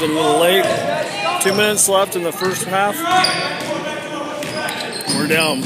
a little late. Two minutes left in the first half. We're down.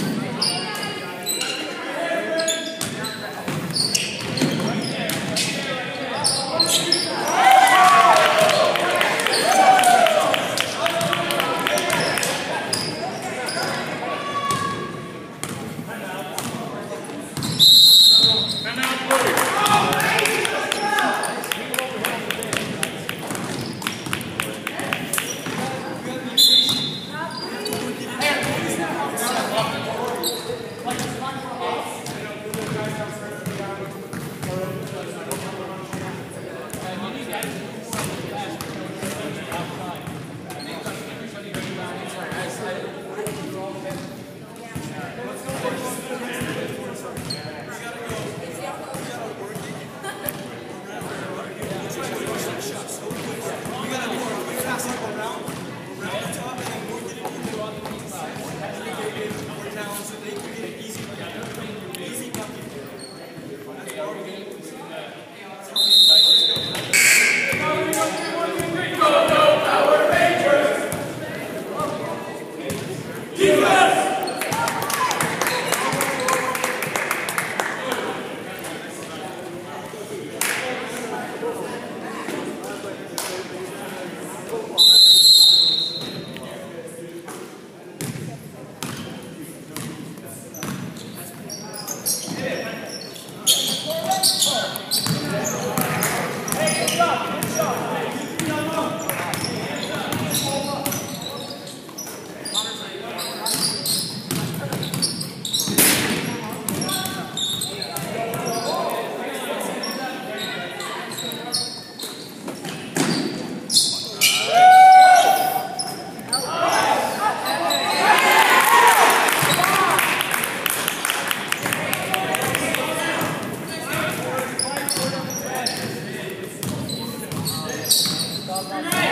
Last shot.